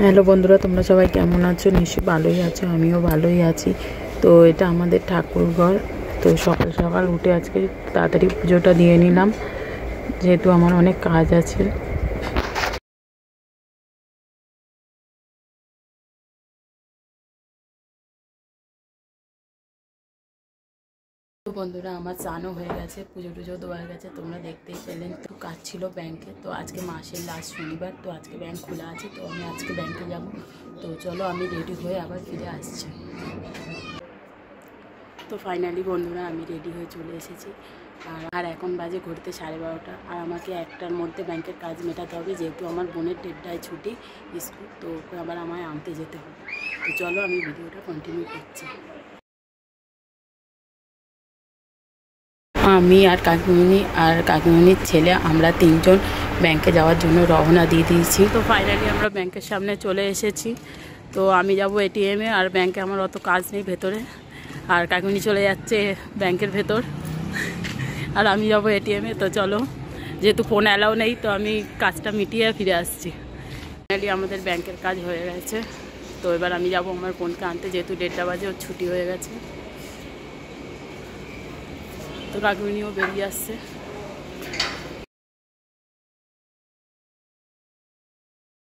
Hello বন্ধুরা, তোমরা সবাই কেমন আছো? নিশ্চয়ই ভালোই আছো, আমিও ভালোই আছি। তো এটা আমাদের ঠাকুরঘর। তো সকাল সকাল উঠে আজকে তাড়াতাড়ি পুজোটা দিয়ে নিলাম। যেহেতু আমার অনেক কাজ আছে বন্ধুরা, আমার চানও হয়ে গেছে, পুজো টুজো দেওয়া গেছে, তোমরা দেখতেই পেলেন তো কাজ ছিল ব্যাংকে তো আজকে মাসের লাস্ট শনিবার, তো আজকে ব্যাংক খোলা আছে, তো আমি আজকে ব্যাংকে যাব। তো চলো, আমি রেডি হয়ে আবার ফিরে আসছি। তো ফাইনালি বন্ধুরা, আমি রেডি হয়ে চলে এসেছি। আর আর এখন বাজে ঘুরতে সাড়ে বারোটা। আর আমাকে একটার মধ্যে ব্যাংকের কাজ মেটাতে হবে, যেহেতু আমার বোনের দেড়টায় ছুটি স্কুল, তো ওকে আবার আমায় আনতে যেতে হবে। তো চলো, আমি ভিডিওটা কন্টিনিউ করছি। আমি আর কাকিমণি আর কাকিমণির ছেলে, আমরা তিনজন ব্যাংকে যাওয়ার জন্য রওনা দিয়ে দিয়েছি। তো ফাইনালি আমরা ব্যাংকের সামনে চলে এসেছি। তো আমি যাব এটিএমে আর ব্যাংকে আমার অত কাজ নেই ভেতরে। আর কাকিমণি চলে যাচ্ছে ব্যাংকের ভেতর। আর আমি যাব এটিএমে তো চলো। যেহেতু ফোন অ্যালাউ নেই, তো আমি কাজটা মিটিয়ে ফিরে আসছি। ফাইনালি আমাদের ব্যাংকের কাজ হয়ে গেছে। তো এবার আমি যাব আমার বোনকে আনতে, যেহেতু দেড়টা বাজে, ওর ছুটি হয়ে গেছে। তো কাকিমণিও বেরিয়ে আসছে।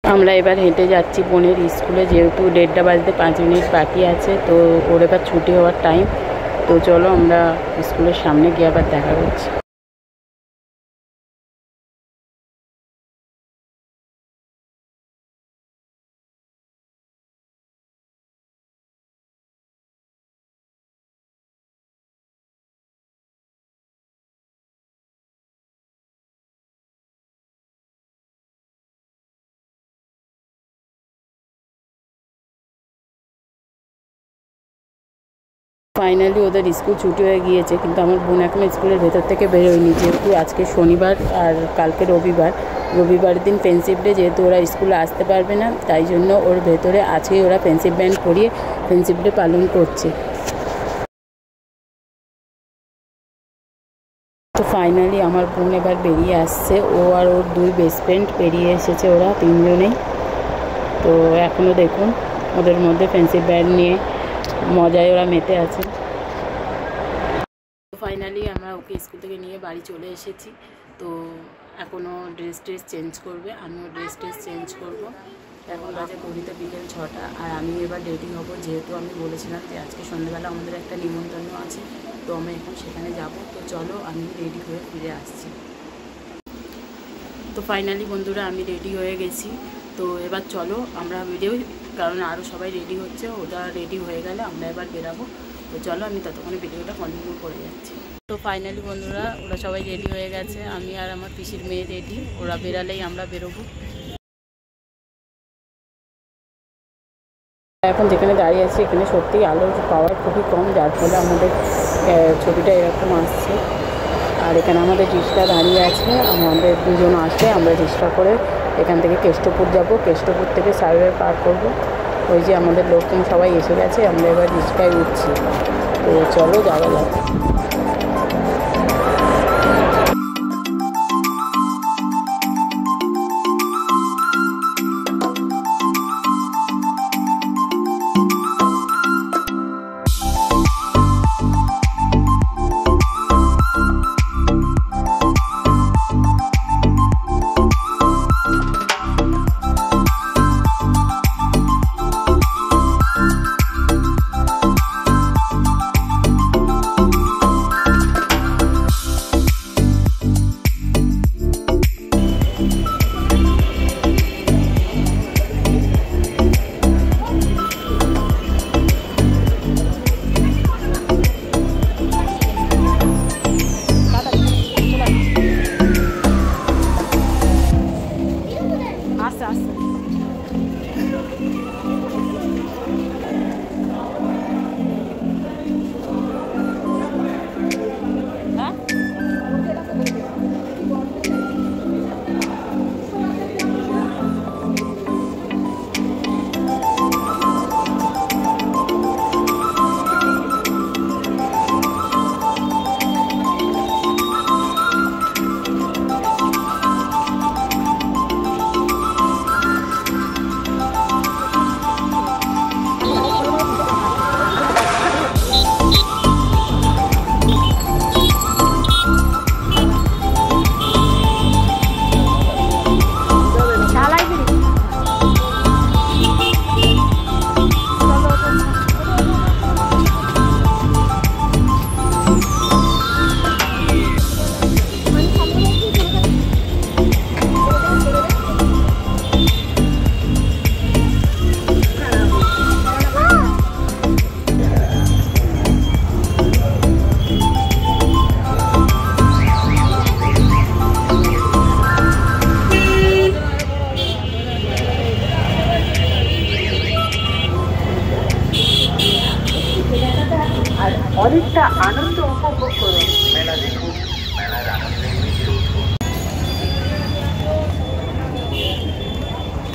আমরা এবার হেঁটে যাচ্ছি বোনের স্কুলে, যেহেতু দেড়টা বাজতে পাঁচ মিনিট বাকি আছে, তো ওর এবার ছুটি হওয়ার টাইম তো চলো আমরা স্কুলের সামনে গিয়ে আবার দেখা করছি। ফাইনালি ওদের স্কুল ছুটি হয়ে গিয়েছে, কিন্তু আমার বোন এখনও স্কুলের ভেতর থেকে বেরোয়নি যেহেতু আজকে শনিবার আর কালকে রবিবার। রবিবার দিন ফ্রেন্ডশিপ ডে যেহেতু ওরা স্কুলে আসতে পারবে না, তাই জন্য ওর ভেতরে আজকেই ওরা ফ্রেন্ডশিপ ব্যান্ড করিয়ে ফ্রেন্ডশিপ ডে পালন করছে। তো ফাইনালি আমার বোন এবার বেরিয়ে আসছে, ও আর ওর দুই বেস্ট ফ্রেন্ড বেরিয়ে এসেছে ওরা তিনজনেই। তো এখনও দেখুন, ওদের মধ্যে ফ্রেন্ডশিপ ব্যান্ড নিয়ে মজায় ওরা মেতে আছে। ফাইনালি আমরা ওকে স্কুল থেকে নিয়ে বাড়ি চলে এসেছি। তো এখনও ড্রেস ট্রেস চেঞ্জ করবে, আমিও ড্রেস ট্রেস চেঞ্জ করব। এখন বাজে ঘড়িতে বিকেল ছটা, আর আমি এবার রেডি হব। যেহেতু আমি বলেছিলাম যে আজকে সন্ধ্যেবেলা আমাদের একটা নিমন্ত্রণ আছে, তো আমি এখন সেখানে যাব। তো চলো আমি রেডি হয়ে ফিরে আসছি। তো ফাইনালি বন্ধুরা, আমি রেডি হয়ে গেছি। তো এবার চলো, আমরা বেরিয়ে কারণ আরও সবাই রেডি হচ্ছে, ওটা রেডি হয়ে গেলে আমরা এবার বেরাবো। তো চলো, আমি ততক্ষণে ভিডিওটা কন্টিনিউ করে যাচ্ছি। তো ফাইনালি বন্ধুরা, ওরা সবাই রেডি হয়ে গেছে। আমি আর আমার পিসির মেয়ে রেডি ওরা বেরালেই আমরা বেরোবো। এখন যেখানে দাঁড়িয়ে আছি, এখানে সত্যি আলোর পাওয়ার খুবই কম, যার ফলে আমাদের ছবিটা এরকম আসছে। আর এখানে আমাদের রিক্সা দাঁড়িয়ে আছে, আমাদের দুজন আসে আমরা রিক্সা করে এখান থেকে কেষ্টপুর যাব। কেষ্টপুর থেকে সার্ভে পার করব। ওই যে আমাদের লোকজন সবাই এসে গেছে, আমরা এবার রিক্সায় উঠছি। তো চলো যাওয়া যাক।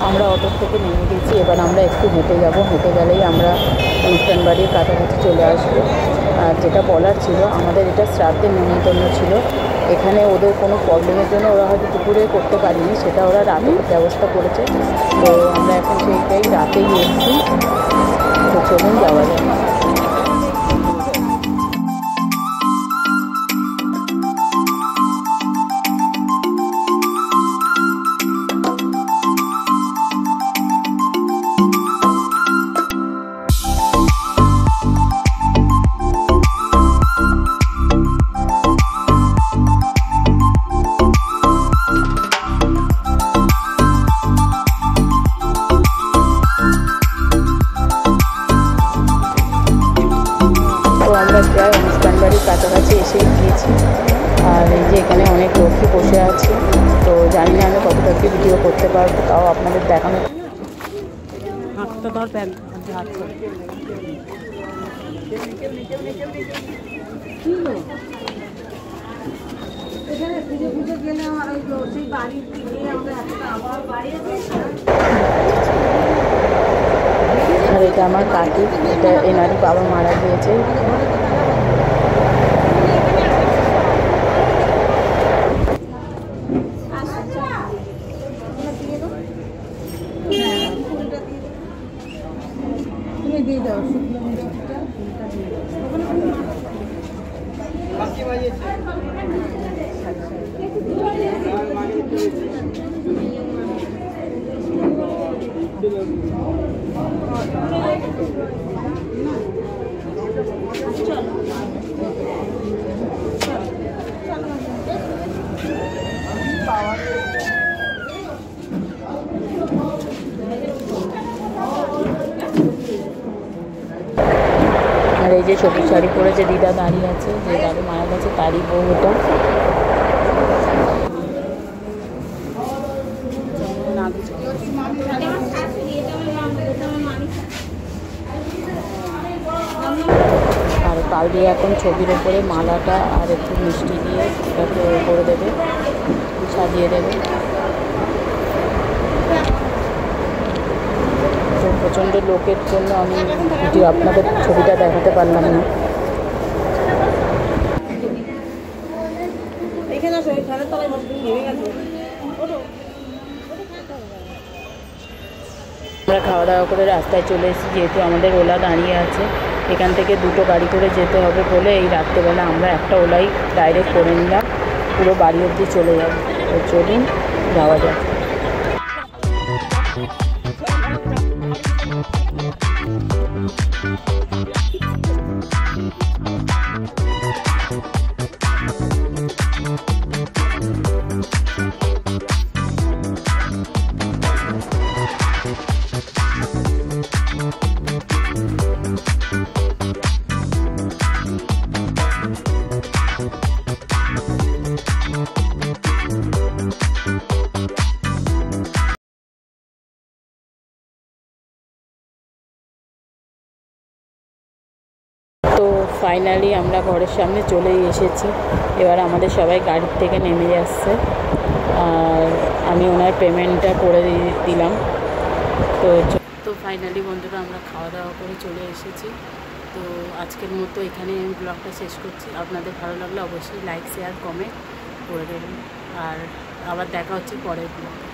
আমরা অটো থেকে নেমে গেছি, এবার আমরা একটু হেঁটে যাব। হেঁটে গেলেই আমরা অনুষ্ঠান বাড়ির কাছাকাছি চলে আসব। আর যেটা বলার ছিল, আমাদের এটা শ্রাদ্ধের নিমন্ত্রণ ছিল। এখানে ওদের কোনো প্রবলেমের জন্য ওরা হয়তো দুপুরে করতে পারিনি, সেটা ওরা রাতে ব্যবস্থা করেছে। তো আমরা এখন সেইটাই রাতেই এসেছি। তো চলুন যাওয়া যায় আমরা প্রায় অনুষ্ঠান বাড়ির কাছাকাছি এসে গিয়েছি। আর এই যে এখানে অনেক লোকই বসে আছে, তো জানি না আমি কতটা কি ভিডিও করতে পারব, তাও আপনাদের দেখানো আর এটা আমার কাকি, এটা এনারই বাবা মারা গিয়েছে। তুমি দিয়ে যে সবুজ শাড়ি পরে যে দিদা দাঁড়িয়ে আছে, যে দাদু মারা গেছে, তারই বউ আর কাল দিয়ে এখন ছবির ওপরে মালাটা আর একটু মিষ্টি দিয়ে করে দেবে, সাজিয়ে দেবে তো প্রচণ্ড লোকের জন্য আমি আপনাদের ছবিটা দেখাতে পারলাম না। আমরা খাওয়া দাওয়া করে রাস্তায় চলে এসেছি যেহেতু আমাদের ওলা দাঁড়িয়ে আছে। এখান থেকে দুটো গাড়ি করে যেতে হবে বলে এই রাত্রেবেলা আমরা একটা ওলাই ডাইরেক্ট করে নিলাম। পুরো বাড়ি অবধি চলে যাব। তো চলুন যাওয়া যাক। ফাইনালি আমরা ঘরের সামনে চলেই এসেছি। এবার আমাদের সবাই গাড়ির থেকে নেমে যাচ্ছে। আর আমি ওনার পেমেন্টটা করে দিলাম। তো তো ফাইনালি বন্ধুরা আমরা খাওয়া দাওয়া করে চলে এসেছি। তো আজকের মতো এখানে আমি ব্লগটা শেষ করছি। আপনাদের ভালো লাগলে অবশ্যই লাইক শেয়ার কমেন্ট করে দেবেন। আর আবার দেখা হচ্ছে পরের ব্লগে